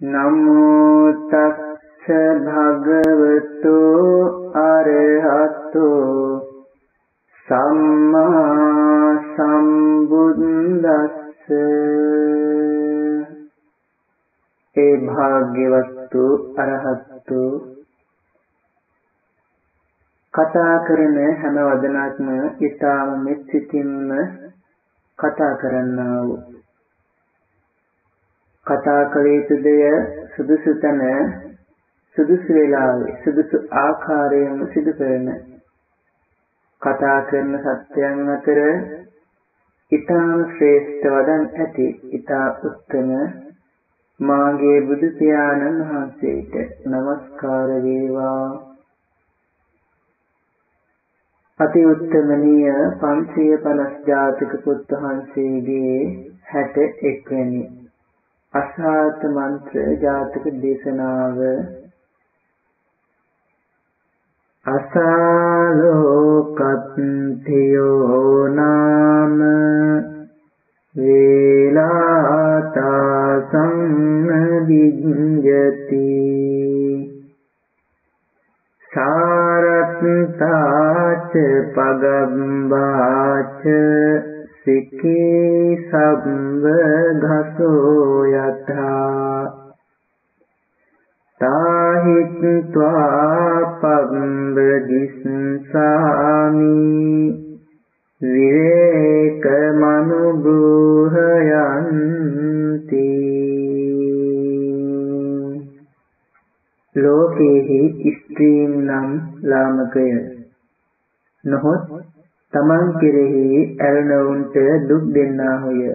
නමෝ තස්ස භගවතු අරහතු සම්මා සම්බුද්දස්ස ඒ භාග්‍යවත්තු අරහත්තු කතා කරන හැම වදනක්ම ඊටාම මෙත් සිතින්ම කතා කරන්නා වූ කතා කළ යුතු දෙය සුදුසු තැන සුදුසු වේලාවේ සුදුසු ආකාරයෙන් සිදු කරන කතා කරන සත්‍යයන් අතර ඊටාම ශ්‍රේෂ්ඨ වදන් ඇති ඊටා උත්තම මාගේ බුදු පියාණන් වහන්සේට নমස්කාර වේවා. අති උත්තමනීය 550 ජාතක පුත් වහන්සේගේ 61 වෙනි අසාත මන්ත්‍ර ජාතක දේශනාව. අසාලෝකත්තියෝ නාම වේලාතා සංවිඤ්ඤති සාරත්තාච පගම්බාච සිකී සම්බ ඝසෝ යථා තාහිත්වා පම්බ දිස්සාමි විවේක මනුබුහයන්ති ලෝකේහි ස්ත්‍රීන් නම් ලාමකය නොහොත් තමන් කෙරෙහි ඇලනවුන්ට දුක් දෙන්නාහුය.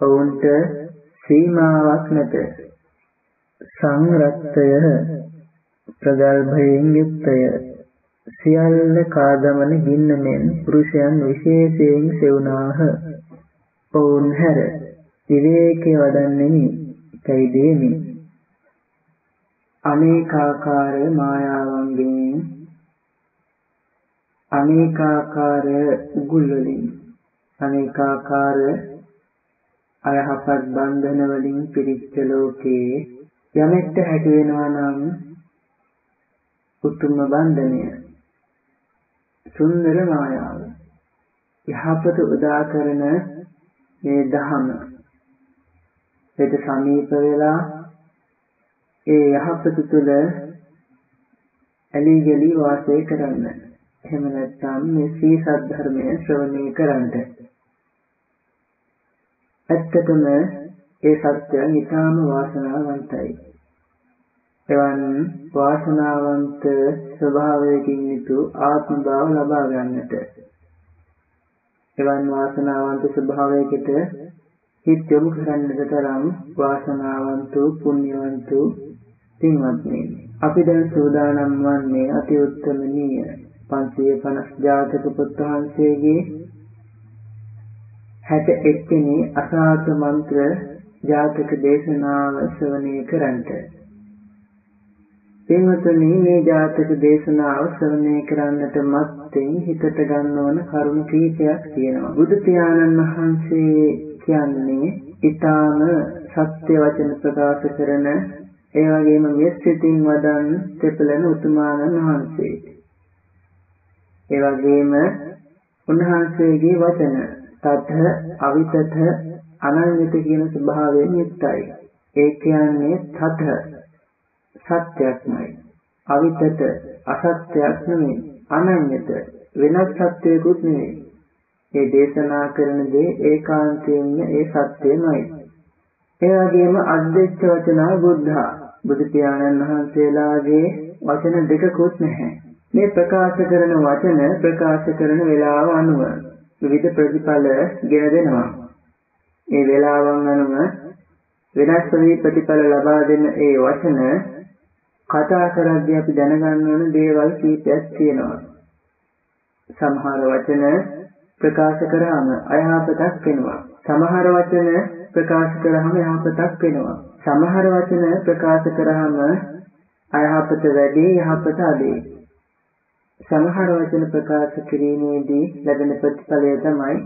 ඔවුන්ට සීමාවක් නැත. සංරක්තය ප්‍රගල්භයෙන් යුක්තය. සියල්ල කාදමන ගින්න මෙන් පුරුෂයන් විශේෂයෙන් සෙවුනාහ. ඔවුන් හැර විවේකේ වදන්නෙමි, කයිදේමි. අනේකාකාර මායාවන්ගෙන් අනේකාකාර උගුල් වලින් අනේකාකාර අයහපත් බන්ධන වලින් පිරිච්ච ලෝකේ යමෙක්ට හැකි වෙනවා නම් උතුම් බන්ධනය. සුන්දර මායාව. යහපත උදා කරන මේ දහම. ඒක සමීප වෙලා ඒ යහපත තුළ ඇලී ගලී වාසය කරන්න. එහෙම නැත්නම් මේ සී සද්ධර්මය ශ්‍රවණය කරන්න. ඇත්තටම ඒ සත්‍යයන් ඊටාම වාසනාවන්තයි. එවන් වාසනාවන්ත ස්වභාවයකින් යුතු ආත්ම භාව ලබා ගන්නට. එවන් වාසනාවන්ත ස්වභාවයකට හිත යොමු කරන්නට තරම් වාසනාවන්ත පුණ්‍යවන්ත පින්වත්නි අපි දැන් සූදානම් වන්නේ අති උත්තමනීය 550 ජාතක පුත් වහන්සේගේ 61 වෙනි අසාත මන්ත්‍ර ජාතක දේශනාව ශ්‍රවණය කරන්ට. පින්වතුනි මේ ජාතක දේශනාව ශ්‍රවණය කරන්නට මත්තෙන් හිතට ගන්න ඕන කරුණු කීපයක් තියෙනවා. බුදු පියාණන් වහන්සේ කියන්නේ ඊටාම සත්‍ය වචන ප්‍රකාශ කරන ඒ වගේම මෙස්සිතින් වදන් තෙපලන උතුමාණන් වහන්සේ. ඒ වගේම උන්වහන්සේගේ වචන තත අවිතත අනන්‍යත කියන ස්වභාවයෙන් යුක්තයි. ඒ කියන්නේ තත සත්‍යක්මයි. අවිතත අසත්‍යයක් නෙමෙයි. අනන්‍යත වෙනත් සත්‍යයකුත් නෙමෙයි. මේ දේශනා කරන දේ ඒකාන්තයෙන්ම ඒ සත්‍යමයි. ඒ වගේම අද්දෙච්ච වචනා බුද්ධා බුදු පියාණන් වහන්සේලාගේ වචන දෙකකුත් නැහැ. මේ ප්‍රකාශ කරන වචන ප්‍රකාශ කරන වේලාව අනුව විවිධ ප්‍රතිඵල ගෙන දෙනවා. මේ වේලාවන් අනුව වෙනස් වී ප්‍රතිඵල ලබා දෙන ඒ වචන කතා කරද්දී අපි දැනගන්න ඕන දේවල් කීපයක් තියෙනවා. සමහර වචන ප්‍රකාශ කරාම අයහපතක් වෙනවා. සමහර වචන ප්‍රකාශ කරාම යහපතක් වෙනවා. සමහර වචන ප්‍රකාශ කරාම අයහපත වැඩි යහපත අඩුයි. සමහර වචන ප්‍රකාශ කිරීමේදී ලැබෙන ප්‍රතිඵලය තමයි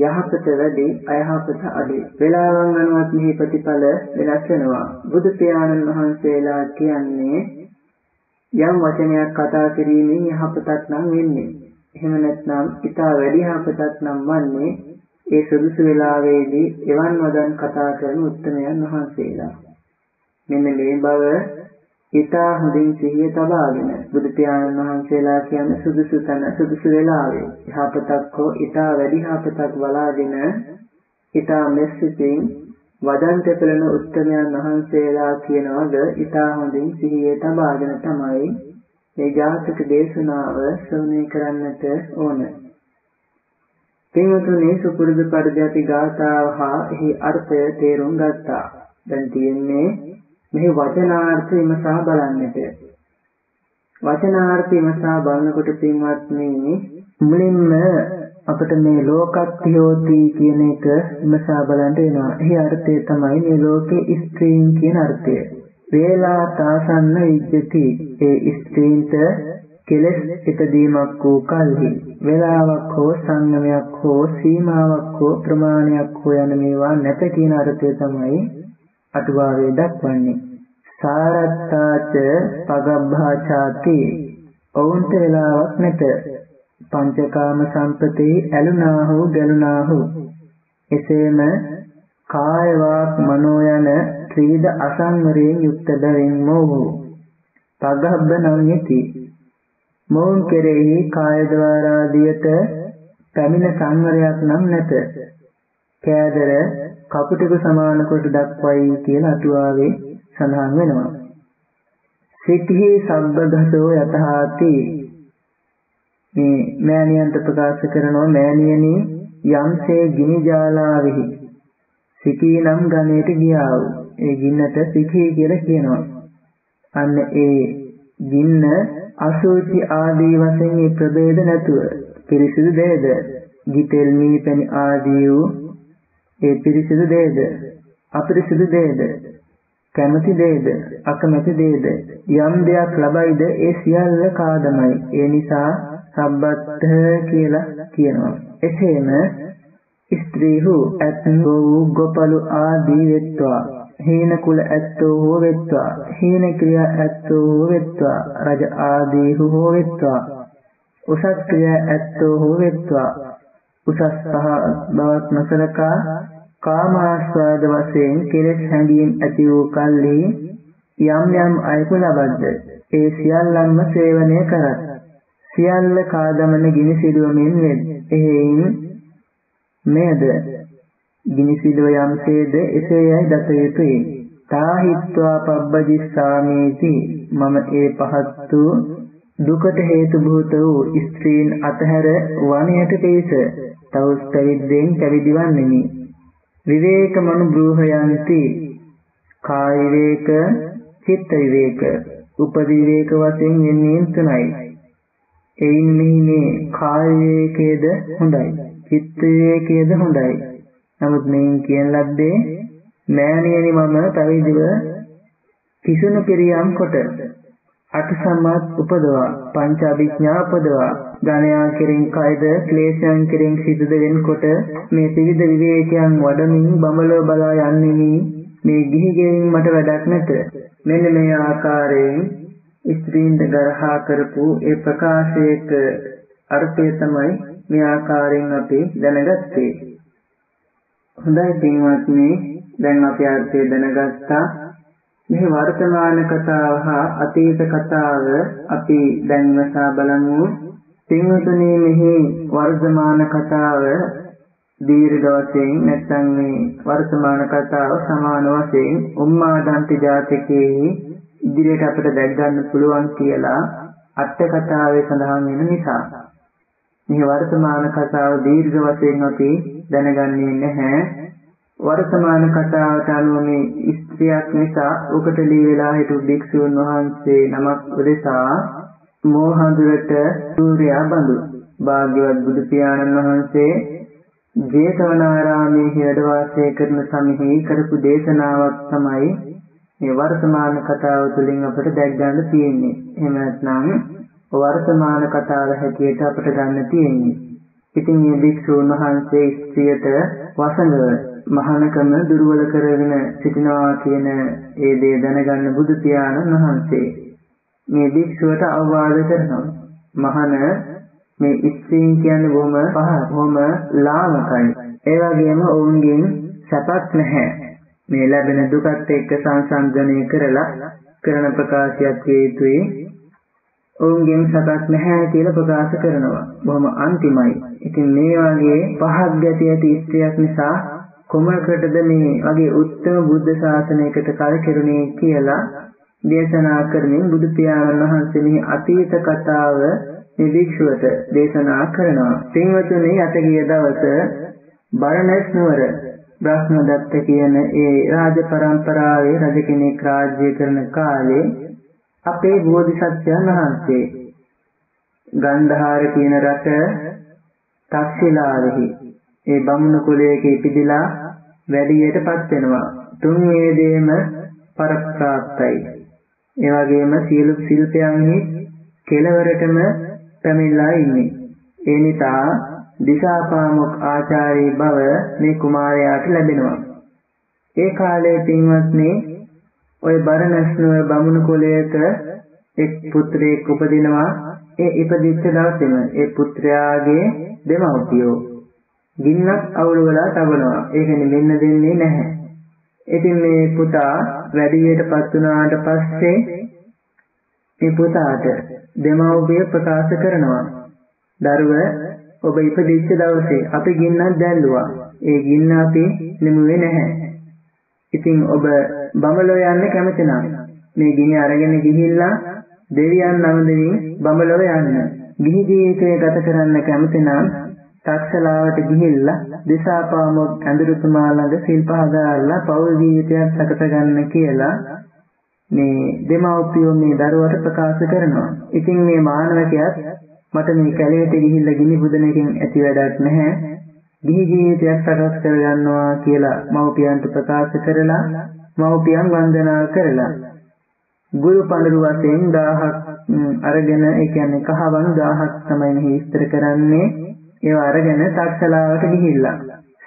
යහපත වැඩි අයහපත අඩුයි. වේලාවන් අනුවත් මෙහි ප්‍රතිඵල වෙනස් වෙනවා. බුදු පියාණන් වහන්සේලා කියන්නේ යම් වචනයක් කතා කිරීමෙන් යහපතක් නම් වෙන්නේ. එහෙම නැත්නම් ඊට වැඩි යහපතක් නම් වන්නේ ඒ සුදුසු වේලාවේදී එවන් වදන් කතා කරන උත්තමයන් වහන්සේලා. මෙන්න මේ බව ඊටා හොඳින් සිහිය තබාගෙන බුදු පියාණන් වහන්සේලා කියන්නේ සුදුසු තැන සුදුසු වෙලාවේ යහපතක් හෝ ඊටා වැඩි යහපතක් බලාගෙන ඊටා මෙස්සිතින් වදන් තෙපලන උත්තමයන් වහන්සේලා කියන වග ඊටා හොඳින් සිහියේ තබාගෙන තමයි මේ ජාතක දේශනාව ශ්‍රවණය කරන්නට ඕන. පින්වතුනි සුපුරුදු පරිදි අපි ගාථාව හා එහි අර්ථය තේරුම් ගත්තා. දැන් තියෙන්නේ මෙහි වචනාර්ථ විමසා බලන්නට. වචනාර්ථ විමසා බලනකොට පින්වත්නි මුලින්ම අපිට මේ ලෝකත්‍යෝති කියන එක විමසා බලන්න වෙනවා. එහි අර්ථය තමයි මේ ලෝකේ ස්ත්‍රීන් කියන අර්ථය. වේලා තාසන්න විජ්ජති. ඒ ස්ත්‍රීන්ට කෙලස් ඉදීමක් වූ කල්හි වේලාවක් හෝ සංගමයක් හෝ සීමාවක් හෝ ප්‍රමාණයක් හෝ යන මේවා නැත කියන අර්ථය තමයි අටුවාවේ දක්වන්නේ. සාරත්තාච පගබ්භාචාති. ඔවුන්ට වෙලාවක් නැත. පංචකාම සම්පතේ ඇලුනාහු ගැලුනාහු. එසේම කාය වාක් මනෝ යන ත්‍රිවිධ අසංවරයෙන් යුක්ත බැවින් මොහු. පගබ්බ නම් යති. මොවුන් කෙරෙහි කාය ద్వාරාදියට පැමිණ සංවරයක් නම් නැත. කෑදර කපුටක සමාන කොට දක්වයි කියලා අටුවාවේ සඳහන් වෙනවා. සිතෙහි සබ්බදසෝ යතහාති මේ මෑණියන්ට ප්‍රකාශ කරනවා මෑණියනි යම්සේ ගිනි ජාලාවෙහි සිකී නම් ගණයට ගියා වූ ඒ ගින්නට සිකී කියලා කියනවා. අන්න ඒ ගින්න අසුචි ආදී වශයෙන් මේ ප්‍රභේද නැතුව පිරිසිදු දෙයද ගිතෙල් මී පැණි ආදී වූ ඒ පිරිසිදු දේද? අපිරිසිදු දේද? කැමති දේද? අකමැති දේද? යම් දෙයක් ලබයිද? ඒ සියල්ල කාදමයි. ඒ නිසා සබ්බත් කියලා කියනවා. එසේම ස්ත්‍රීහු ඇත්තෝ ගොපලු ආදී වෙත්වා. හීන කුල ඇත්තෝ හෝ වෙත්වා. හීන ක්‍රියා ඇත්තෝ හෝ වෙත්වා. රජ ආදී හෝ වෙත්වා. උසස් ක්‍රියා ඇත්තෝ හෝ වෙත්වා. උසස් පහ බවක් නොසලකා කාමාස්වාද වශයෙන් කෙලෙස් හැඟීම් ඇති වූ කල්හි යම් යම් අයකු ලබද්ද? ඒ සියල්ලන්ම සේවනය කරත්. සියල්ල කාදමන ගිනි සිදුවමින් වෙත්. එහෙයින් මෙයද? ගිනි සිදුව යම්සේද එසේයයි දත යුතුය. තාහිත්වා පබ්බජිස්සාමේති. මම ඒ පහත් වූ දුකට හේතු භූත වූ ස්ත්‍රීන් අතහැර වනයට පිවිස තවුස් පැවිද්දෙන් පැවිදි වන්නෙමි. විවේක මනු බ්‍රූහයන්ති කාය විවේක චිත්ත විවේක උපදිවේක වශයෙන් වෙන්නේ තුනයි. එයින් මේ කාය විවේකයේද හොඳයි. චිත්ත විවේකයේද හොඳයි. නමුත් මේ කියන ලද්දේ මෑණියනි මම පැවිදිව කිසුණු පිරියම් කොට අට සම්මත් උපදවා පංච අභිඥා උපදවා ගණයා කෙරෙන් කයද ක්ලේශයන් කෙරෙන් සිදුද වෙන්කොට මේ ත්‍රිවිධ විවේකයන් වඩමින් බඹලව බලා යන්නෙමි. මේ ගිහි ගෙයින් මට වැඩක් නැත. මෙන්න මේ ආකාරයෙන් ස්ත්‍රීන්ද ගරහා කරපු ඒ ප්‍රකාශයක අර්ථය තමයි මේ ආකාරයෙන් අපි දැනගත්තේ. හොඳයි පින්වත්නි දැන් අපි අර්ථය දැනගත්තා. මේ වර්තමාන කතාව හා අතීත කතාව අපි දැන් වසා බලමු. පින්වතුනි මෙහි වර්තමාන කතාව දීර්ඝ වශයෙන් නැත්නම් මේ වර්තමාන කතාව සමාන වශයෙන් උම්මාදන්ති ජාතකයේ ඉදිරියට අපිට දැක් ගන්න පුළුවන් කියලා අට කතාවේ සඳහන් වෙන නිසා. මේ වර්තමාන කතාව දීර්ඝ වශයෙන් අපි දැනගන්නේ නැහැ. වර්තමාන කතාවට අනුව මේ ස්ත්‍රියක් නිසා උකට ලී වෙලා හිටු භික්ෂුන් වහන්සේ නමක් උදෙසා මෝහඳුරට සූර්යා බඳු භාග්‍යවත් බුදු පියාණන් වහන්සේ ජේතවනාරාමයේ වැඩ වාසය කරන සමෙහි කරපු දේශනාවක් තමයි මේ වර්තමාන කතාව තුළින් අපට දැක් ගන්න තියෙන්නේ. එහෙම නැත්නම් වර්තමාන කතාව හැටියට අපට ගන්න තියෙන්නේ. ඉතින් මේ භික්ෂුන් වහන්සේ ස්ත්‍රියට වසඟව මහානකම දුර්වල කරගෙන සිටිනවා කියන ඒ දේ දැනගන්න බුදු පියාණන් වහන්සේ මේ භික්ෂුවට අවවාද කරනවා. මහාන මේ ස්ත්‍රීන් කියන්නේ බොහොම පහ බොහොම ලාමකයි. ඒ වගේම ඔවුන්ගෙන් සැපක් නැහැ. මේ ලැබෙන දුකත් එක්ක සංසන්දනය කරලා කරන ප්‍රකාශයක් විය යුතුයි. ඔවුන්ගෙන් සැපක් නැහැ කියලා ප්‍රකාශ කරනවා. බොහොම අන්තිමයි. ඉතින් මේ වගේ පහක් ගැටි ඇති ස්ත්‍රියක් නිසා කොමකටද මේ වගේ උත්තම බුද්ධ ශාසනයකට කලකිරුණේ කියලා දේශනා කරමින් බුදු පියාණන් වහන්සේ මේ අතීත කතාව මේ භික්ෂුවට දේශනා කරනවා. පින්වතුනි අතගිය දවස බරණැස් නුවර බ්‍රහ්මදත්ත කියන ඒ රාජ පරම්පරාවේ රජ කෙනෙක් රාජ්‍ය කරන කාලේ අපේ බෝධිසත්වයන් වහන්සේ ගන්ධහාර කියන රට තක්ෂිලාවෙහි ඒ බමුණු කුලයක ඉපදිලා වැඩියටපත් වෙනවා. තුන් වේදේම පරප්‍රාප්තයි. ඒ වගේම සියලු ශිල්පයන්හි කෙලවරටම පැමිණලා ඉන්නේ. ඒ නිසා දිසාපාමොක් ආචාර්ය බව මේ කුමාරයාට ලැබෙනවා. ඒ කාලයේ පින්වත්නි ඔය බරණස්නුව බමුණු කුලයක එක් පුත්‍රයෙක් උපදිනවා. ඒ ඉපදිච්ච දවසේම ඒ පුත්‍රයාගේ දෙමව්පියෝ ගින්නක් අවුල වෙලා තබනවා. ඒකනේ මෙන්න දෙන්නේ නැහැ. ඉතින් මේ පුතා වැඩිවියටපත් වුණාට පස්සේ මේ පුතාට දෙමව්පිය ප්‍රකාශ කරනවා. දරුව ඔබ ඉපදිච්ච දවසේ අපි ගින්නක් දැල්ලුවා. ඒ ගින්න අපි නිමුවේ නැහැ. ඉතින් ඔබ බඹලෝ යන්න කැමති නම් මේ ගිනි අරගෙන ගිහිල්ලා දෙවියන් නමදින් බඹලොව යන්න. ගිහි ජීවිතය ගත කරන්න කැමති නම් තක්ෂලාවට ගිහිල්ලා දිසාපාමොක් ඇඳුරුතුමා ළඟ සිල්ප හදාarලා පෞල් ජීවිතයක් සකස ගන්න කියලා මේ දෙමව්පියෝ මේ දරුවට ප්‍රකාශ කරනවා. ඉතින් මේ මානවකයාත් මට මේ කැලේට ගිහිල්ලා ගිනි පුදන එකෙන් ඇති වැඩක් නැහැ. ගිහි ජීවිතයක් සකස් කරගන්නවා කියලා මව්පියන්ට ප්‍රකාශ කරලා මව්පියන් වන්දනා කරලා ගුරු පඬුරු වශයෙන් 1000ක් අරගෙන ඒ කියන්නේ කහවණු 1000ක් තමයි මෙහි විස්තර කරන්නේ ඒව අරගෙන තක්සලාවට ගිහිල්ලා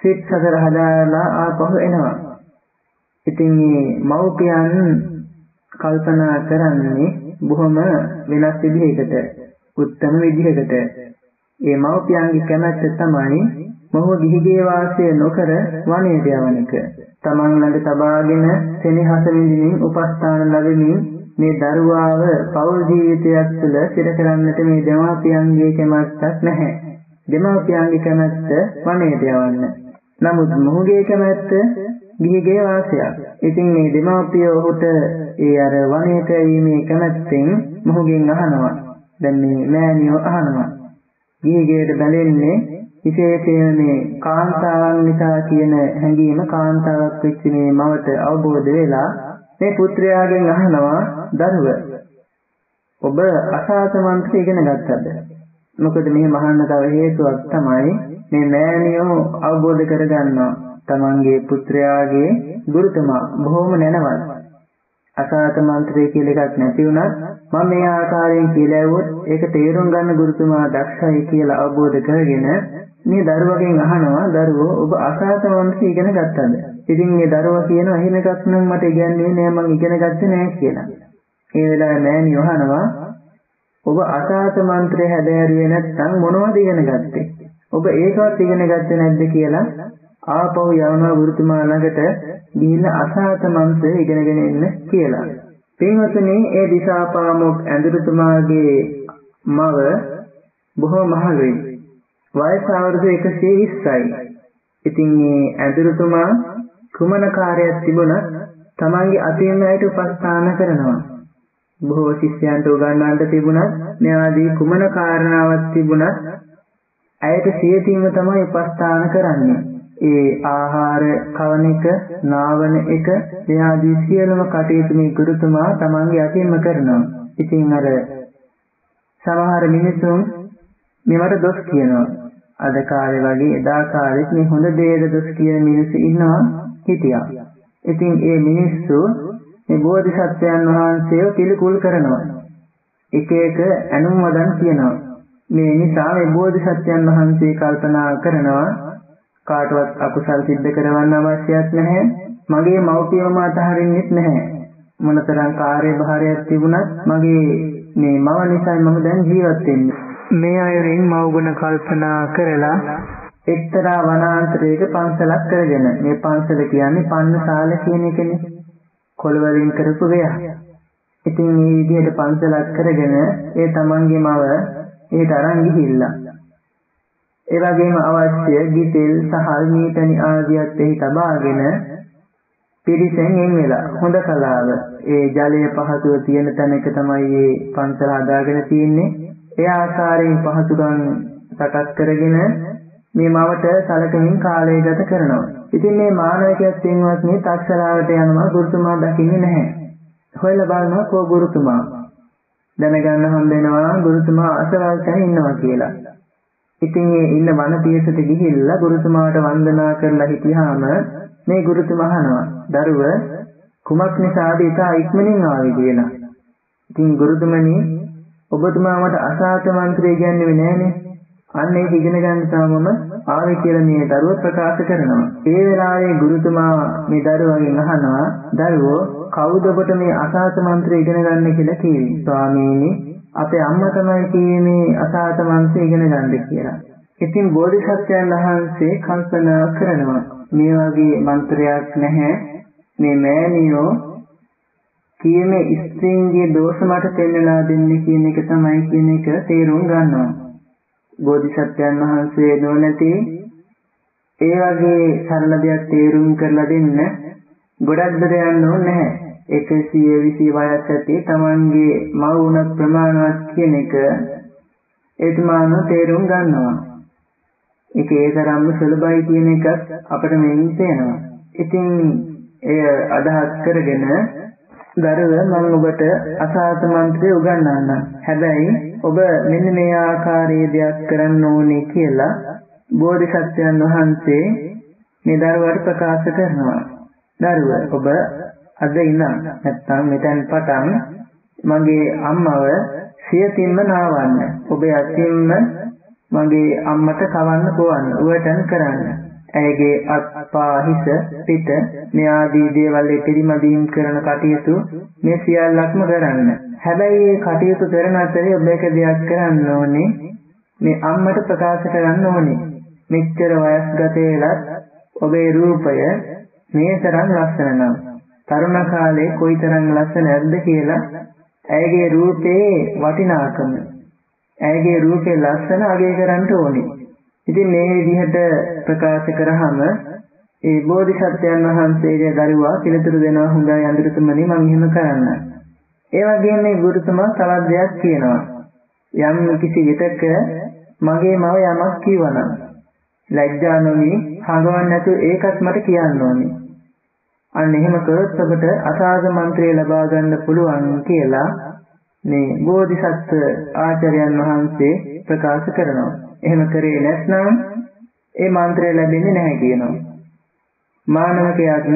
සිත් සතර හදාලා ආපහු එනවා. ඉතින් මේ මව්පියන් කල්පනා කරන්නේ බොහොම වෙනස් විදිහකට, උත්තම විදිහකට. ඒ මව්පියන්ගේ කැමැත්ත තමයි මොහු ගිහිගේ වාසය නොකර වනයේට යවන එක. තමන් ළඟ තබාගෙන සෙනෙහස විඳින්මින් උපස්ථාන ලැබෙමින් මේ දරුවාව පෞල් ජීවිතයක් තුළ සිර කරන්නට මේ දෙමාපියන්ගේ කැමැත්තක් නැහැ. දෙමාපියන්ගේ කැමැත්ත වනයේට යවන්න. නමුත් මොහුගේ කැමැත්ත ගිහිගේ වාසයක්. ඉතින් මේ දෙමාපිය ඔහුට ඒ අර වනයේට යීමේ කැමැත්තෙන් මොහුගෙන් අහනවා. දැන් මේ මෑණියෝ අහනවා. ගිහිගේට බැලෙන්නේ විශේෂයෙන් මේ කාන්තාවන් නිසා කියන හැඟීම කාන්තාවක් වෙච්ච මේ මවට අවබෝධ වෙලා මේ පුත්‍රයාගෙන් අහනවා දරුව ඔබ අසාත මන්ත්‍රය ඉගෙන ගත්තද? මොකද මේ මහන්න තව හේතුවක් තමයි මේ මෑණියෝ අවබෝධ කරගන්නවා තමන්ගේ පුත්‍රයාගේ ගුරුතුමා බොහොම නැනවත් අසාත මන්ත්‍රය කියලා එකක් නැති වුණත් මම මේ ආකාරයෙන් කියලා ඇහුවොත් ඒක තේරුම් ගන්න ගුරුතුමා දක්ෂයි කියලා අවබෝධ කරගෙන මේ දරුවගෙන් අහනවා දරුවෝ ඔබ අසාත මන්ත්‍රය ඉගෙන ගත්තද? ඉතින් මේ දරුවා කියනවා එහෙම එකක් නම් මට ඉගෙනුවේ නෑ මම ඉගෙන ගත්තේ නෑ කියලා. ඒ වෙලාවේ මෑණියෝ අහනවා ඔබ අසාත මන්ත්‍රය හැදෑරුවේ නැත්නම් මොනවද ඉගෙන ගත්තේ? ඔබ ඒකවත් ඉගෙන ගත්තේ නැද්ද කියලා ආපහු යවනවා ගුරුතුමා ළඟට ගිහිල්ලා අසාත මන්ත්‍රය ඉගෙනගෙන එන්න කියලා. පින්වතුනි ඒ දිසාපාමොක් ඇඳුරුතුමාගේ මව බොහෝ මහලුයි. වයස අවුරුදු 120යි. ඉතින් මේ ඇඳුරුතුමා කුමන කාර්යයක් තිබුණත් තමන්ගේ අතින් ඇයට උපස්ථාන කරනවා. බොහෝ ශිෂ්‍යයන්ට උගන්වන්නට තිබුණත් මෙවාදී කුමන කාරණාවක් තිබුණත් ඇයට සියතින්ම තමයි උපස්ථාන කරන්නේ. ඒ ආහාර කවන එක, නාවන එක, මෙයාදී සියලුම කටයුතු මේ ගුරුතුමා තමන්ගේ අතින්ම කරනවා. ඉතින් අර සමහර මිනිසුන් මේවට දොස් කියනවා. අද කාලේ වගේ එදා කාලෙත් මේ හොඳ දේද දොස් කියන මිනිස්සු ඉන්නවා හිටියා. ඉතින් ඒ මිනිස්සු මේ බෝධිසත්වයන් වහන්සේව පිළිකුල් කරනවා. එක එක ඇනුම් වදන් කියනවා. මේ නිසා මේ බෝධිසත්වයන් වහන්සේ කල්පනා කරනවා කාටවත් අකුසල් සිද්ධ කරවන්න අවශ්‍යයක් නැහැ. මගේ මව්පියම අතහරින්නෙත් නැහැ. මොනතරම් කාර්යභාරයක් තිබුණත් මගේ මේ මව නිසා මම දැන් ජීවත් වෙන්නේ. මේ අයරින් මව්ගුණ කල්පනා කරලා එක්තරා වනාන්තරයක පන්සලක් කරගෙන මේ පන්සල කියන්නේ පන්නශාල කියන එකනේ. කොළවලින් කරපු වෙයක්. ඉතින් මේ විදිහට පන්සලක් කරගෙන ඒ තමන්ගේ මව ඒට අරන් ගිහිල්ලා. ඒ වගේම අවශ්‍ය ගිතෙල් සහල් මීතනි ආදියත් එහි තබාගෙන පිරිසෙන් එන් වෙලා හොඳ කලාව ඒ ජලය පහසුව තියෙන තැනක තමයි මේ පන්සල හදාගෙන තියෙන්නේ. ඒ ආකාරයෙන් පහසුකම් සකස් කරගෙන මේ මවට සලකමින් කාලය ගත කරනවා. ඉතින් මේ මානවකයෙක් වෙනවත් මේ තක්ෂලාවට යනවා ගුරුතුමා දකින්නේ නැහැ. හොයලා බලනවා කෝ ගුරුතුමා. දැනගන්න හම්බ වෙනවා ගුරුතුමා අසවල් තැන ඉන්නවා කියලා. ඉතින් මේ ඉන්න වන පියසට ගිහිල්ලා ගුරුතුමාට වන්දනා කරලා හිටියාම මේ ගුරුතුමා අහනවා දරුව කුමක් නිසාද ඉතා ඉක්මනින් ආවේ කියලා. ඉතින් ගුරුතුමනි ඔබතුමා මට අසාත මන්ත්‍රය කියන්නේ නෑනේ. අන්න ඒක ඉගෙන ගන්න තමම ආවේ කියලා මේ දරුව ප්‍රකාශ කරනවා. ඒ වෙලාවේ ගුරුතුමා මේ දරුවගෙන් අහනවා දරුවෝ කවුද ඔබට මේ අසාත මන්ත්‍රය ඉගෙන ගන්න කියලා කිව්වේ? ස්වාමීනි අපේ අම්මා තමයි කිව්වේ මේ අසාත මන්ත්‍රය ඉගෙන ගන්න කියලා. ඉතින් බෝධිසත්වයන් වහන්සේ කල්පනා කරනවා මේ වගේ මන්ත්‍රයක් නැහැ මේ මෑණියෝ කීමේ ස්ත්‍රීන්ගේ දෝෂ මට පෙන්නලා දෙන්නේ කියන එක තමයි කියන එක තේරුම් ගන්නවා. බෝධිසත්වයන් වහන්සේ නොනැති ඒ වගේ සරල දෙයක් තේරුම් කරලා දෙන්න ගොඩක් දර යන්න ඕනේ නැහැ. 120 වයස් ඇති තමන්ගේ මව උනත් ප්‍රමාණවත් කියන එක ඒතුමාන තේරුම් ගන්නවා. ඒක ඒ තරම්ම සුලභයි කියන එක අපිට මෙයින් තේනවා. ඉතින් එය අදහස් කරගෙන දරුව මම ඔබට අසාත මන්ත්‍රය උගන්වන්නම්. හැබැයි ඔබ මෙන්න මේ ආකාරයේ දෙයක් කරන්න ඕනේ කියලා බෝධිසත්වයන් වහන්සේ මේ දරුවට ප්‍රකාශ කරනවා. දරුව ඔබ අද ඉඳන් නැත්තම් මෙතෙන් පටන් මගේ අම්මව සියතින්ම නාවන්න. ඔබ යතින්ම මගේ අම්මට කවන්න පොවන්න. උවටන් කරන්න. ඇයගේ අත්පා හිස පිට මේ ආදී දේවල් පිළිමදීම් කරන කටයුතු මේ සියල්ලක්ම කරන්න. හැබැයි මේ කටයුතු කරන අතරේ ඔබ එක දෙයක් කරන්න ඕනේ. මේ අම්මට ප්‍රකාශ කරන්න ඕනේ. මෙච්චර වයස්ගත වෙලත් ඔබේ රූපය මේ තරම් ලස්සන නම් තරුණ කාලේ කොයිතරම් ලස්සන නැද්ද කියලා ඇයගේ රූපේ වටිනාකම ඇයගේ රූපේ ලස්සන අගය කරන්න ඕනේ. ඉතින් මේ විදිහට ප්‍රකාශ කරාම ඒ බෝධිසත්වයන් වහන්සේගේ දරුවා පිළිතුරු දෙනවා හොඳයි අඳුරතුමනි මම එහෙම කරන්නම්. ඒ වගේම මේ ගුරුතුමා තවත් දෙයක් කියනවා. යම් කිසි විටක මගේ මව යමක් කිව්වනම් ලැජ්ජා නොවි හඟවන්න නැතුව ඒකත් මට කියන්න ඕනේ. අන්න එහෙම කරොත් ඔබට අසාධ මන්ත්‍රය ලබා ගන්න පුළුවන් කියලා මේ බෝධිසත්ව ආචාර්යයන් වහන්සේ ප්‍රකාශ කරනවා. එහෙම කරේ නැත්නම් ඒ මන්ත්‍රය ලැබෙන්නේ නැහැ කියනවා. මානවකයාට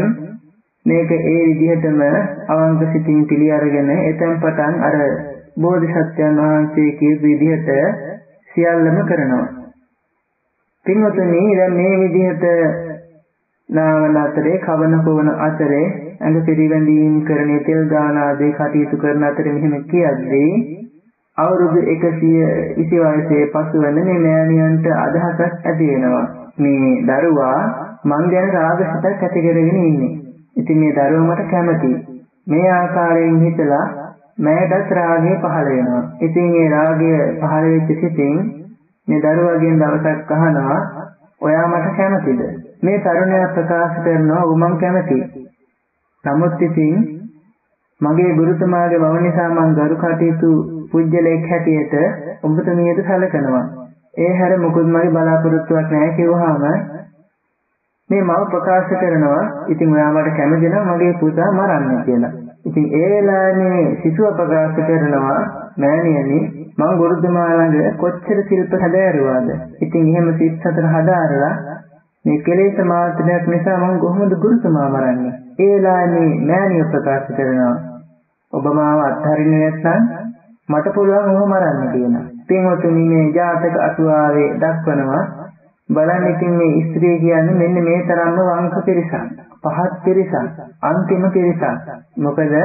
මේක ඒ විදිහටම අවංක සිතින් පිළි අරගෙන එතෙන් පටන් අර බෝධිසත්වයන් වහන්සේ කියපු විදිහට සියල්ලම කරනවා. පින්වතුනි දැන් මේ විදිහට නාවන අතරේ කවන පොවන අතරේ ඇඟ පිළිවැඳීම් කරන තෙල් දාන ආදී කටයුතු කරන අතරේ මෙහෙම කියද්දී අවුරුදු 120 වයසේ පසුවන මේ මෑණියන්ට අදහසක් ඇති වෙනවා. මේ දරුවා මං ගැන රාගසිතක් ඇති කරගෙන ඉන්නේ. ඉතින් මේ දරුවා මට කැමතියි. මේ ආකාරයෙන් හිතලා මෑඩත් රාගය පහළ වෙනවා. ඉතින් ඒ රාගය පහළ වෙච්ච සිතින් මේ දරුවාගෙන් දවසක් අහනවා ඔයා මට කැමතිද? මේ තරුණයා ප්‍රකාශ කරනවා ඔව් මං කැමතියි. නමුත් ඉතින් මගේ ගුරුතුමාගේ බව නිසා මං ගරු කටයුතු පුජ්‍යලෙක් හැටියට ඔබතුමියට සැලකනවා. ඒ හැර මොකුත් මගේ බලාපොරොත්තුවක් නැහැ කිව්වහම මේ මම ප්‍රකාශ කරනවා ඉතින් ඔයා මට කැමති නම් මගේ පුතා මරන්න කියලා. ඉතින් ඒ වෙලාවේ සිසුව ප්‍රකාශ කරනවා මෑණියනි මම ගුරුතුමා ළඟ කොච්චර ශිල්ප හදාරුවාද. ඉතින් එහෙම සිත් හතර හදාරලා මේ කෙලෙස් මාත්‍රයක් නිසා මම කොහොමද ගුරුතුමා මරන්නේ? ඒ වෙලාවේ මෑණිය ප්‍රකාශ කරනවා ඔබ මාව අත්හරින්නේ නැත්නම් මට පුළුවන් ඔහොම මරන්න කියනවා. පින්වතුනි මේ ජාතක අසුආවේ දක්වනවා බලන්න ඉතින් මේ ස්ත්‍රිය කියන්නේ මෙන්න මේ තරම්ම වංක පිරිසක්. පහත් පිරිසක්. අන්තිම පිරිසක්. මොකද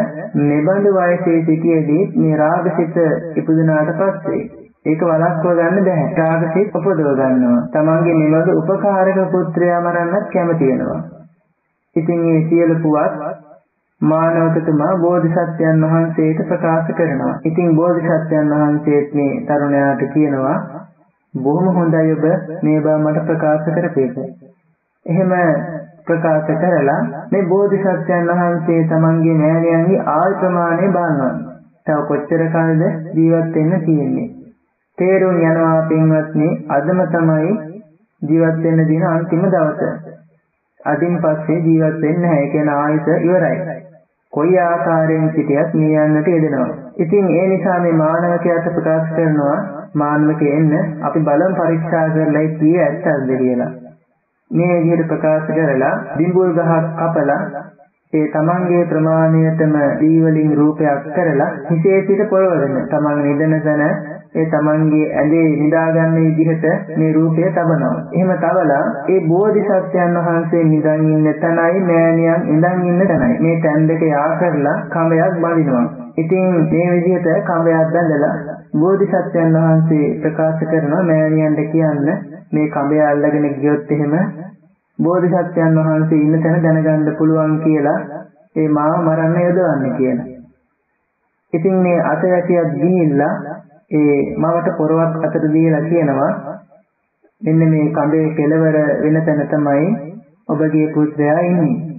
මෙබඳු වයසේ සිටියේදී මේ රාගසිත ඉපදුනාට පස්සේ ඒක වළක්ව ගන්න බෑ. රාගසිත උපදව ගන්නවා. තමන්ගේ මෙබඳු උපකාරක පුත්‍රයා මරන්නත් කැමති වෙනවා. ඉතින් මේ සියලු පුවත් මානවකතුමා බෝධිසත්වයන් වහන්සේට ප්‍රකාශ කරනවා. ඉතින් බෝධිසත්වයන් වහන්සේත් මේ තරුණයාට කියනවා බොහොම හොඳයි ඔබ මේ බව මට ප්‍රකාශ කරපේක. එහෙම ප්‍රකාශ කරලා මේ බෝධිසත්වයන් වහන්සේ තමන්ගේ නෑණියන්ගේ ආයු ප්‍රමාණය බලනවා. තව කොච්චර කාලද ජීවත් වෙන්න තියෙන්නේ. තේරුම් යනවා පින්වත්නි අදම තමයි ජීවත් වෙන්න දින අන්තිම දවස. අදින් පස්සේ ජීවත් වෙන්නේ නැහැ. ඒ කියන්නේ ආයත ඉවරයි. කොයි ආකාරයෙන් සිටියත් මේ යන්නට යෙදෙනවා. ඉතින් ඒ නිසා මේ මානවකයාට ප්‍රකාශ කරනවා මානවකෙන්න අපි බලම් පරීක්ෂා කරලා කී ඇත්තද කියලා. මේ විදිහට ප්‍රකාශ කරලා බිම්බුල් ගහක් කපලා ඒ තමන්ගේ ප්‍රමාණයටම දී වලින් රූපයක් කරලා හිසේ සිට පොළවගෙන තමන් නිදන තැන ඒ තමන්ගේ ඇඳේ නිදාගන්න විදිහට මේ රූපය තබනවා. එහෙම තබලා ඒ බෝධිසත්වයන් වහන්සේ නිදන් ඉන්න තැනයි මෑණියන් ඉඳන් ඉන්න තැනයි මේ තැන් දෙක යා කරලා කඹයක් බඳිනවා. ඉතින් මේ විදිහට කඹයක් බඳලා බෝධිසත්වයන් වහන්සේ ප්‍රකාශ කරනවා මෑණියන්ට කියන්න මේ කඹය අල්ලගෙන ගියොත් එහෙම බෝධිසත්වයන් වහන්සේ ඉන්න තැන දැනගන්න පුළුවන් කියලා ඒ මාව මරන්න යොදවන්නේ කියලා. ඉතින් මේ අතයටියක් ගිහිල්ලා ඒ මවට පොරවක් අතට දීලා කියනවා මෙන්න මේ කඹේ කෙළවර වෙන තැන තමයි ඔබගේ පුත්‍රයා ඉන්නේ.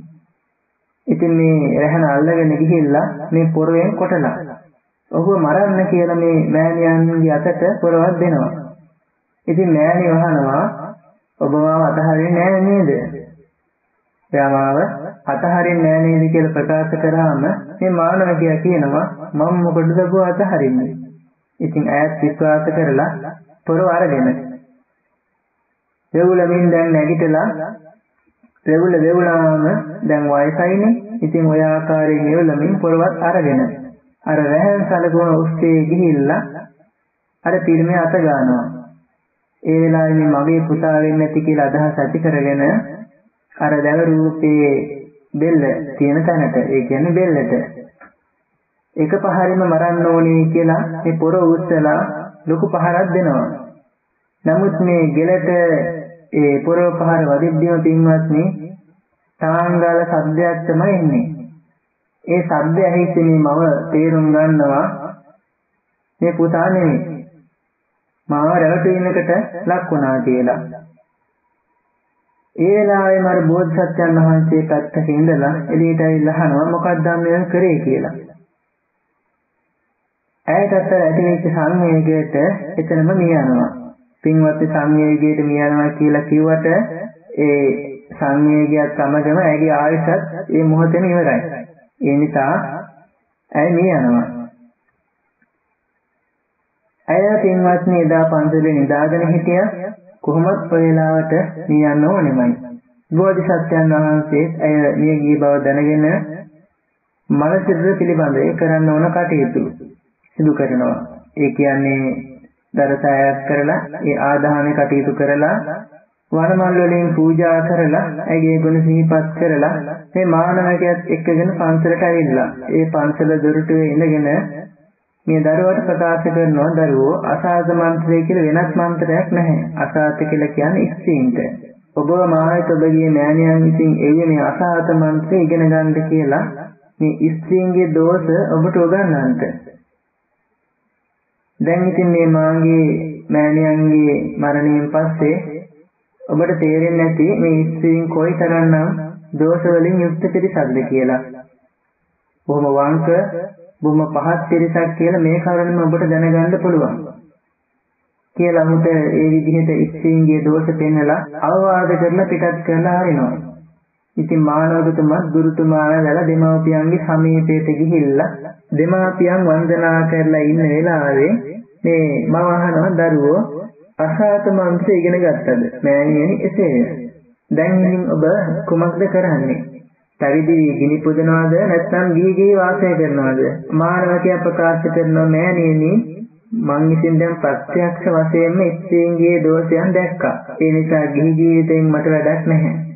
ඉතින් මේ රැහන අල්ලගෙන ගිහිල්ලා මේ පොරවෙන් කොටලා ඔහුව මරන්න කියලා මේ මෑණියන්ගේ අතට පොරවක් දෙනවා. ඉතින් මෑණිය වහනවා ඔබ මාව අතහරින්නේ නැහැ නේද? එයාමාව අතහරින්නේ නැහැ නේද කියලා ප්‍රකාශ කරාම මේ මානවකයා කියනවා මම මොකටද ඔබ අතහරින්නේ? ඉතින් ඈත් විශ්වාස කරලා පොරව අරගෙන වේවුලමින් දැන් නැගිටලා වේවුල වේවුලාම දැන් වයසයිනේ. ඉතින් ඔය ආකාරයෙන් වේවුලමින් පොරවත් අරගෙන අර රැහන් සලකුණ ඔස්සේ ගිහිල්ලා අර පිරිමේ අත ගන්නවා. ඒ වෙලාවේ මගේ පුතා වෙන්නේ නැති කියලා අදහස් ඇති කරගෙන අර දැව රූපේ බෙල්ල තියෙන තැනට ඒ කියන්නේ බෙල්ලට එක පහරින්ම මරන්න ඕනේ කියලා මේ පොර උස්සලා ලොකු පහරක් දෙනවා. නමුත් මේ ගෙලට ඒ පොර පහර වදිද්දීම පින්වත්නි තාංගල සද්දයක් තමයි එන්නේ. ඒ සද්ද ඇහිච්ච මේ මව තේරුම් ගන්නවා මේ පුතා නෙමෙයි. මාව රැවටීමකට ලක් වුණා කියලා. ඒ වෙලාවේ මර බෝධිසත්වයන් වහන්සේ පැත්තක ඉඳලා එළියට ඇවිල්ලා අහනවා මොකක්ද මේ කරේ කියලා. ඇයටත් ඇතිවෙච්ච සංවේගයට එතනම මිය යනවා. පින්වත් සංවේගයට මිය යනවා කියලා කිව්වට ඒ සංවේගයත් සමගම ඇගේ ආයසත් ඒ මොහොතේම ඉවරයි. ඒ නිසා ඇය මිය යනවා. ඇය පින්වත්නි එදා පන්සලේ නිදාගෙන හිටියා කොහොමත් ඔය වෙලාවට මිය යන්න ඕනෙමයි. බෝධිසත්වයන් වහන්සේ ඇය මිය ගිය බව දැනගෙන මනසිර පිළිබඳ ඒ කරන්න ඕන කටයුතු සිදු කරනවා. ඒ කියන්නේ දරසායක් කරලා ඒ ආදාහනේ කටයුතු කරලා වනමල් වලින් පූජා කරලා ඇගේ ගුණ සිහිපත් කරලා මේ මානවකයත් එක්කගෙන පන්සලට ඇවිල්ලා. ඒ පන්සල දොරටුවේ ඉඳගෙන මේ දරුවට ප්‍රකාශ කරනවා දරුවෝ අසාත මන්ත්‍රය කියලා වෙනත් මන්ත්‍රයක් නැහැ. අසාත කියලා කියන්නේ ස්ත්‍රීන්ට. ඔබ මායක ඔබගේ මෑණියන් විසින් එළිය මේ අසාත මන්ත්‍රය ඉගෙන ගන්න කියලා මේ ස්ත්‍රීන්ගේ දෝෂ ඔබට උගන්වන්නට. දැන් ඉතින් මේ මාගේ මෑණියන්ගේ මරණයෙන් පස්සේ ඔබට තේරෙන්නේ නැති මේ ස්ත්‍රීන් කොයිතරම්නම් දෝෂ වලින් යුක්ත පිරිසක්ද කියලා. බොහොම වංක බොහොම පහත් පිරිසක් කියලා මේ කාරණේම ඔබට දැනගන්න පුළුවන්. කියලා මුත ඒ විදිහට ස්ත්‍රීන්ගේ දෝෂ පෙන්නලා අවවාද කරලා පිටත් කරලා හරිනවා. ඉතින් මානවකතුමා ගුරුතුමාලා වැල දෙමාපියන්ගේ සමීපයට ගිහිල්ලා දෙමාපියන් වන්දනා කරලා ඉන්න වෙලාවේ මේ මම අහනවා දරුවෝ අසාත මන්ත්‍රය ඉගෙන ගත්තද? මෑණියනි එසේය. දැන් ඉතින් ඔබ කුමක්ද කරන්නේ? පැවිදි ගිනි පුදනවාද නැත්නම් ගිහි ගිහි වාසය කරනවාද? මානවකයා ප්‍රකාශ කරන මෑණියනි මං විසින් දැන් ප්‍රත්‍යක්ෂ වශයෙන්ම ස්ත්‍රීන්ගේ දෝෂයන් දැක්කා. ඒ නිසා ගිහි ජීවිතයෙන් මට වැඩක් නැහැ.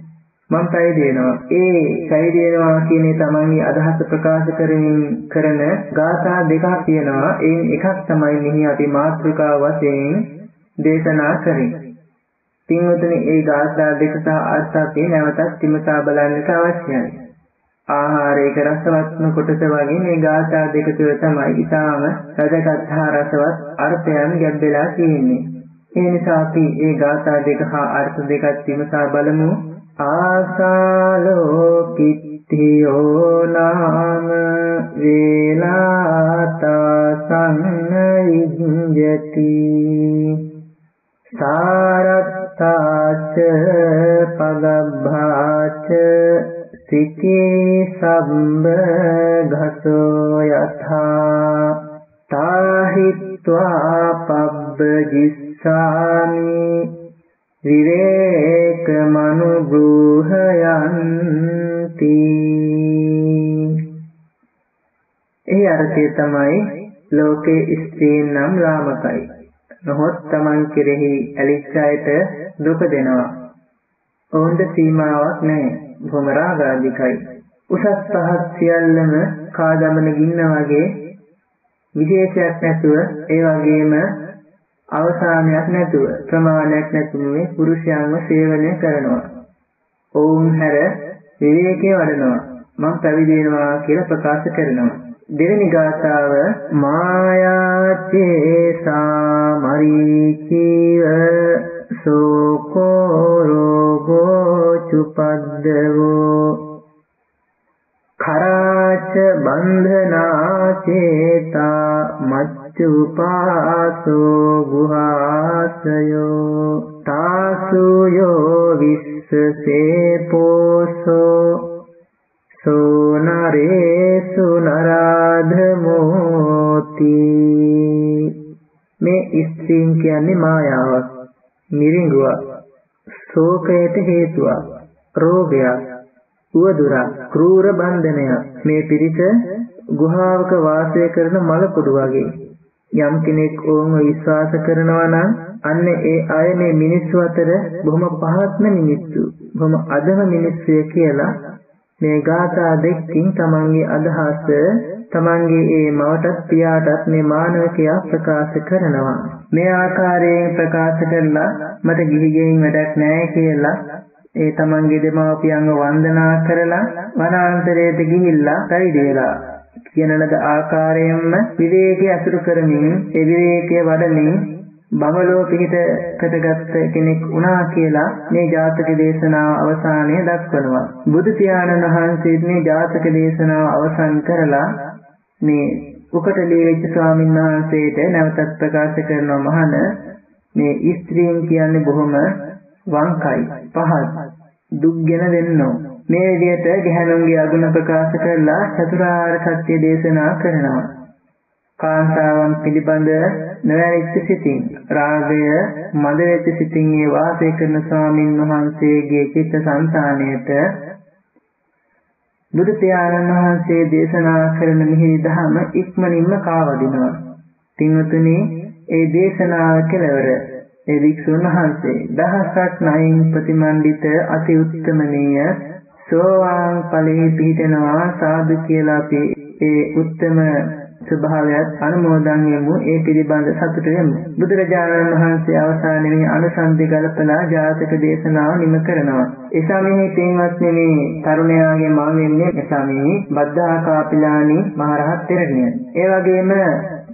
මං පැවිදෙනවා. ඒ පැවිදෙනවා කියන්නේ තමන්ගේ අදහස ප්‍රකාශ කරමින් කරන ගාථා දෙකක් තියෙනවා. ඒන් එකක් තමයි මෙහි අපි මාතෘකාව වශයෙන් දේශනා කරන්නේ. පින්වතුනි ඒ ගාථා දෙක සහ අර්ථ අපි නැවතත් විමසා බලන්නට අවශ්‍යයි. ආහාරයක රසවත්ම කොටස වගේ මේ ගාථා දෙක තුළ තමයි ඊටාම රජගත් හා රසවත් අර්ථයන් ගැඹෙලා තියෙන්නේ. ඒ නිසා අපි මේ ගාථා දෙක හා අර්ථ දෙකත් විමසා බලමු. ආසාලෝකිත්තියෝ නාම වේලාතා සංවිඤ්ඤති සාරත්තාච පගබ්භාච සිකේ සම්බ ඝසෝ යථා තාහිත්වා පබ්බජිස්සාමි විවේක මනුග්‍රහයන්ති ඒ අර්ථය තමයි ලෝකේ ස්ත්‍රීන් නම් ලාමකයි නොහොත් Taman කෙරෙහි ඇලිච්ච අයට දුක දෙනවා. ඔවුන්ට සීමාවක් නැහැ. බොහොම රාගාධිකයි. උසස් පහත් සියල්ලම කාදමන ගින්න වගේ විශේෂයක් නැතුව ඒ වගේම අවසානයක් නැතුව ප්‍රමාණයක් නැතුව මේ පුරුෂයන්ව සේවනය කරනවා. ඔවුන් හැර විවේකයේ වඩනවා. මම පැවිදි වෙනවා කියලා ප්‍රකාශ කරනවා. දෙවෙනි ගාථාව මායාචේසා මරීචීව සෝකෝ රෝගෝ චුපද්දවෝ කරාච බන්ධනා චේතා මච්චුපාසෝ ගුහාසයෝ තාසුයෝ විස්සසේ පෝසෝ සෝනරේසු නරාධමෝති මේ ස්ත්‍රීන් කියන්නේ මායාවක් මිරිඟුවක් ශෝකයට හේතුවක් රෝගයක් උවදුරක් ක්‍රූර බන්ධනයක්. මේ පිරිස ගුහාවක වාසය කරන මලකුඩු වගේ. යම් කෙනෙක් ඕම විශ්වාස කරනවා නම් අන්න ඒ අය මේ මිනිස්සු අතර බොහොම පහත්ම මිනිස්සු බොහොම අදම මිනිස්සුය කියලා මේ ගාථා දෙකකින් තමන්ගේ අදහස තමන්ගේ ඒ මවටත් පියාටත් මේ මානවකයා ප්‍රකාශ කරනවා. මේ ආකාරයෙන් ප්‍රකාශ කරලා මට ගිහිගෙයින් වැඩක් නැහැ කියලා ඒ තමන්ගේ දෙමාපියන්ව වන්දනා කරලා වනාන්තරයට ගිහිල්ලා පැවිදිලා කියන ලද ආකාරයෙන්ම විවේකයේ අසුරු කරමින් ඒ විවේකයේ වඩමින් බවලෝ පිහිටකට ගත්ත කෙනෙක් වුණා කියලා මේ ජාතක දේශනාව අවසානයේ දක්වනවා. බුදු පියාණන් වහන්සේ මේ ජාතක දේශනාව අවසන් කරලා මේ උකට ලීවෙච්ච ස්වාමීන් වහන්සේට නැවතත් ප්‍රකාශ කරනවා මහන මේ ස්ත්‍රීන් කියන්නේ බොහොම වංකයි පහත් දුක්ගෙන දෙන්නෝ මේ විදිහට ගැහැණුන්ගේ අගුණ ප්‍රකාශ කරලා චතුරාර්ය සත්‍ය දේශනා කරනවා කාන්තාවන් පිළිබඳ නොවැරිච්ච සිතින් රාගය මද වෙච්ච සිතින් ඒ වාසය කරන ස්වාමින් වහන්සේගේ චිත්ත සංතාණයට බුදු පියාණන් වහන්සේ දේශනා කරන මෙහි දහම ඉක්මනින්ම කාවදිනවා. පින්වතුනි, ඒ දේශනාව කෙලවර ඒ වික්ෂුන් වහන්සේ දහසක් නයින් ප්‍රතිමන්විත අති උත්තමනීය සෝවාන් ඵලෙහි පිහිටනවා සාදු කියලා අපි ඒ උත්තම ස්වභාවයත් අනුමෝදන් වෙමු. ඒ පිළිබඳ සතුට වෙමු. බුදුරජාණන් වහන්සේ අවසානයේ මේ අනුසන්දි ගලපලා ජාතක දේශනාව නිම කරනවා. එසා මේ පින්වත්නි මේ තරුණයාගේ මා වෙන්නේ එසා මේ බද්ධාකාපිලානි මහරහත් තෙරණිය ඒ වගේම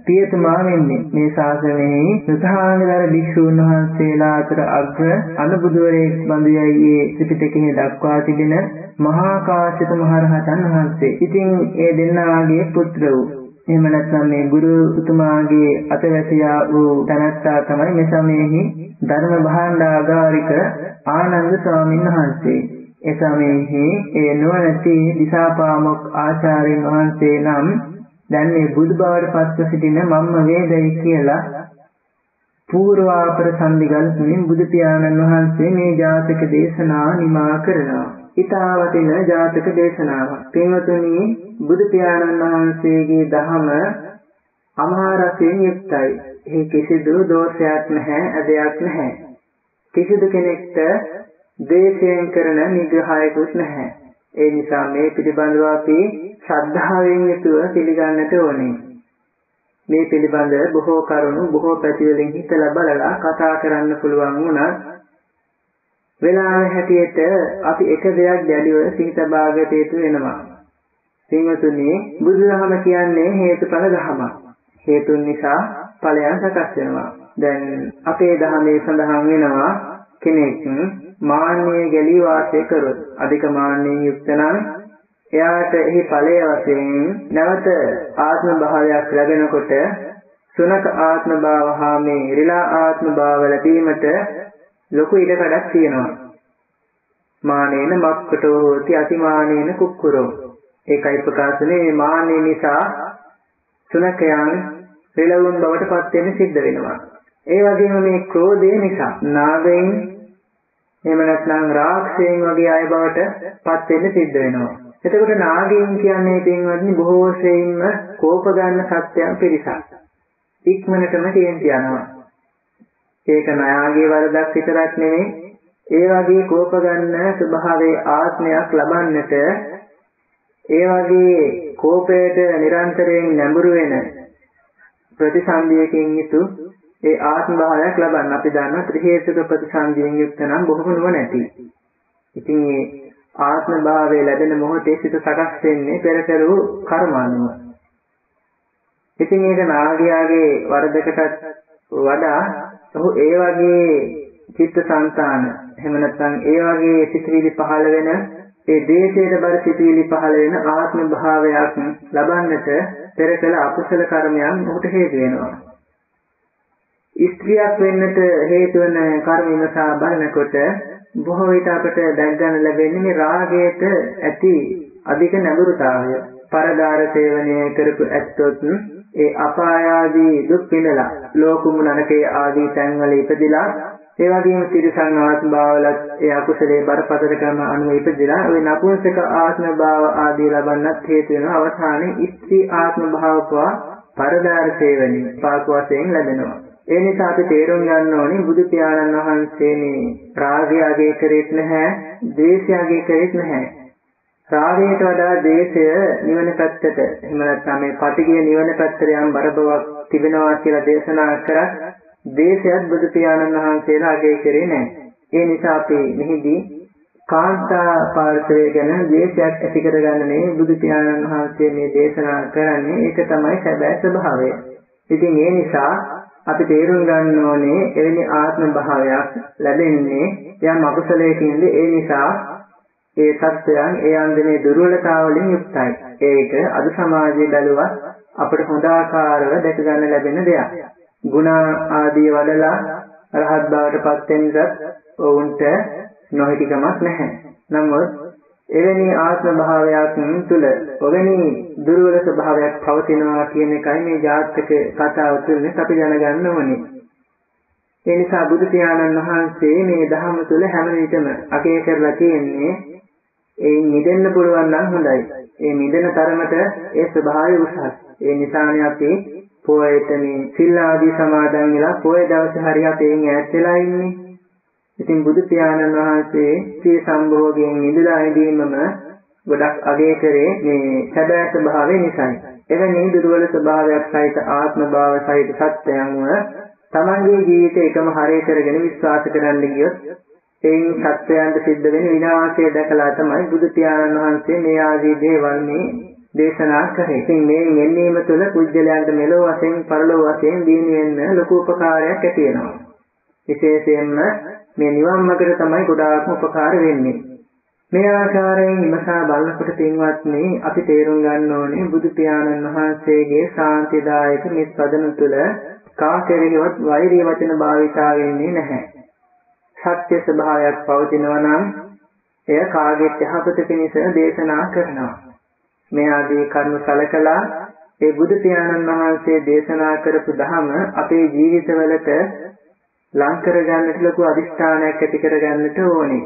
පියතුමා වෙන්නේ මේ ශාසනයේ සුතහාංගදර භික්ෂූන් වහන්සේලා අතර අග්‍ර අනුබුදුවරයෙක් බඳුයයි ඒ ත්‍රිපිටකයේ දක්වා තිබෙන මහා කාශ්‍යප මහරහතන් වහන්සේ. ඉතින් ඒ දෙන්නාගේ පුත්‍ර වූ එහෙම නැත්නම් මේ ගුරු උතුමාගේ අතවැසියා වූ තනත්තා තමයි මේ සමයේහි ධර්ම භාණ්ඩාගාරික ආනන්ද ස්වාමීන් වහන්සේ. ඒ සමයේහි ඒ නුවණැති දිසාපාමොක් ආචාර්යන් වහන්සේ නම් දැන් මේ බුදු බවට පත්ව සිටින මම්ම වේදයි කියලා පූර්වාපර සම්දිගල් තුලින් බුදු පියාණන් වහන්සේ මේ ජාතක දේශනා නිමා කරනවා. ඊතාවතින ජාතක දේශනාවක්. පින්වතුනි බුදු පියාණන් වහන්සේගේ දහම අමහරසයෙන් යුක්තයි. එහි කිසිදු දෝෂයක් නැහැ, අදයක් නැහැ. කිසිදු කෙනෙක්ට දේශයෙන් කරන නිග්‍රහයකුත් නැහැ. ඒ නිසා මේ පිළිබඳව අපි ශ්‍රද්ධාවෙන් යුතුව පිළිගන්නට ඕනේ. මේ පිළිබඳ බොහෝ කරුණු බොහෝ පැතිවලින් හිතලා බලලා කතා කරන්න පුළුවන් වුණත් වෙලාව හැටියට අපි එක දෙයක් දැඩිව සිහි තබාගත යුතු වෙනවා. සිංහතුනි බුදුදහම කියන්නේ හේතුඵල ධමයක්. හේතුන් නිසා ඵලයන් සකස් වෙනවා. දැන් අපේ ධර්මයේ සඳහන් වෙනවා කෙනෙක් මාන්නයේ ගැලී වාසය කරොත් අධික මාන්නයෙන් යුක්ත නම් එයාට එහි ඵලයේ වශයෙන් නැවත ආත්ම භාවයක් ලැබෙනකොට සුනක ආත්ම භාව හා මේ රිලා ආත්ම භාව ලැබීමට ලොකු ඉඩකඩක් තියෙනවා. මානේන මක්කටෝ හෝති අතිමානේන කුක්කුරෝ. ඒකයි ප්‍රකාශනේ මේ මාන්නේ නිසා සුනකයන් පෙළවුන් බවට පත් වෙන්න සිද්ධ වෙනවා. ඒ වගේම මේ ක්‍රෝධය නිසා නාගයන් එහෙම නැත්නම් රාක්ෂයන් වගේ අය බවට පත් වෙන්න සිද්ධ වෙනවා. එතකොට නාගයන් කියන්නේ පින්වත්නි බොහෝ සෙයින්ම කෝප ගන්න සත්‍යයන් පිරිසක්. ඉක්මනටම කේන්ති යනවා. ඒක ණයාගේ වරදක් විතරක් නෙමෙයි ඒ වගේ කෝප ගන්න ස්වභාවයේ ආත්මයක් ලබන්නට ඒ වගේ කෝපයට නිරන්තරයෙන් නැඹුරු වෙන ප්‍රතිසන්දියකින් යුතු ඒ ආත්ම භාවයක් ලබන්න අපි දන්නා ත්‍රි හේතුක ප්‍රතිසන්දියෙන් යුක්ත නම් බොහොම නුවණැති. ඉතින් මේ ආත්ම භාවය ලැබෙන මොහොතේ සිත සකස් වෙන්නේ පෙරකරු කර්මානුව. ඉතින් ඒක නාගයාගේ වරදකටත් වඩා ඔහු ඒ වගේ චිත්තසංතාන එහෙම නැත්නම් ඒ වගේ සිතිවිලි පහළ වෙන ඒ දේශයට බර සිතිවිලි පහළ වෙන ආත්ම භාවයක් ලබන්නට පෙර කළ අකුසල කර්මයන් ඔහුට හේතු වෙනවා. ස්ත්‍රියක් වෙන්නට හේතු වන කර්ම විමසා බලනකොට බොහෝ විට අපට දැක් ගන්න ලැබෙන්නේ මේ රාගයට ඇති අධික නැඹුරුතාවය. පරදාර සේවනය කරපු ඇත්තොත් ඒ අපාය ආදී දුක් විඳලා ලෝකුම නරකේ ආදී තැන්වල ඉපදිලා ඒ වගේම තිරසං ආත්ම භාවලත් ඒ අකුසලයේ බරපතල කරන අනුව ඉපදිලා ওই නපුංසක ආත්ම භාව ආදී ලබන්නත් හේතු වෙනවා අවසානයේ ස්ත්‍රී ආත්ම භාවකවා පරදාර සේවනයේ පාක වශයෙන් ලැබෙනවා ඒ නිසා අපි තේරුම් ගන්න ඕනේ බුදු පියාණන් වහන්සේ මේ රාගය අගය කරෙත් නැහැ ද්වේෂය අගය කරෙත් නැහැ රාගයට වඩා දේශය නිවන පැත්තට එහෙම නැත්නම් මේ පටිගිය නිවන පැත්තට යම් බරබවක් තිබෙනවා කියලා දේශනා කරත් දේශයත් බුදු පියාණන් වහන්සේලා අගය කරේ නැහැ. ඒ නිසා අපි මෙහිදී කාන්තා පාර්ශවය ගැන දේශයක් ඇති කරගන්න නේ බුදු පියාණන් වහන්සේ මේ දේශනා කරන්නේ ඒක තමයි සැබෑ ස්වභාවය. ඉතින් ඒ නිසා අපි තේරුම් ගන්න ඕනේ එවැනි ආත්ම භාවයක් ලැබෙන්නේ යම් අකුසලයකින්ද ඒ නිසා ඒ සත්‍යයන් ඒ අන්දමේ දුර්වලතාවලින් යුක්තයි. ඒක අද සමාජයේ බැලුවත් අපට හොඳ ආකාරව දැක ගන්න ලැබෙන දෙයක්. ಗುಣ ආදී වඩලා රහත් බවට පත් වෙන්නත් ඔවුන්ට නොහිටිකමක් නැහැ. නමුත් එවැනි ආත්ම භාවයක් තුළ ඔවැනි දුර්වල ස්වභාවයක් පවතිනවා කියන එකයි මේ ජාතක කතාව තුළින් අපි දැනගන්න ඕනේ. ඒ නිසා බුදු පියාණන් වහන්සේ මේ ධර්ම තුළ හැම විටම අගය කරලා තියෙන්නේ ඒ නිදෙන්න පුළුවන් නම් හොඳයි. ඒ නිදෙන තරමට ඒ ස්වභාවය උසස්. ඒ නිසානේ අපි පොයට මේ සිල් ආදී සමාදන් වෙලා පොය දවසේ හරි අපෙන් ඈත් වෙලා ඉන්නේ. ඉතින් බුදු පියාණන් වහන්සේ සී සම්භෝගයෙන් නිදලා ඉදීමම ගොඩක් අගය කරේ මේ සැබෑ ස්වභාවය නිසායි. එවැනි දුර්වල ස්වභාවයක් සහිත ආත්ම භාව සහිත සත්‍යයන්ව තමන්ගේ ජීවිතේ එකම හරය කරගෙන විශ්වාස කරන්න ගියොත් එයින් සත්‍යයන්ට සිද්ධ වෙන විනාශය දැකලා තමයි බුදු පියාණන් වහන්සේ මේ ආදී දේවල් මේ දේශනා කරේ. ඉතින් මේ යෙන්නීම තුළ කුජලයන්ට මෙලෝ වශයෙන් පරලෝ වශයෙන් දීන වෙන්න ලොකු උපකාරයක් ඇති වෙනවා. විශේෂයෙන්ම මේ නිවන් මාර්ගයට තමයි ගොඩාක්ම උපකාර වෙන්නේ. මේ ආකාරයෙන් විමසා බලනකොට පින්වත්නි අපි තේරුම් ගන්න ඕනේ බුදු පියාණන් වහන්සේගේ සාන්තිදායක මේ සදන තුළ කා කෙරෙහිවත් වෛරී වචන භාවිතා වෙන්නේ නැහැ. සත්‍ය ස්වභාවයක් පවතිනවා නම් එය කාගෙත් යහපත පිණිස දේශනා කරනවා. මේ ආදී කර්ම සලකලා ඒ බුදු පියාණන් වහන්සේ දේශනා කරපු ධහම අපේ ජීවිතවලට ලං කරගන්නට ලොකු අදිෂ්ඨානයක් ඇති කරගන්නට ඕනේ.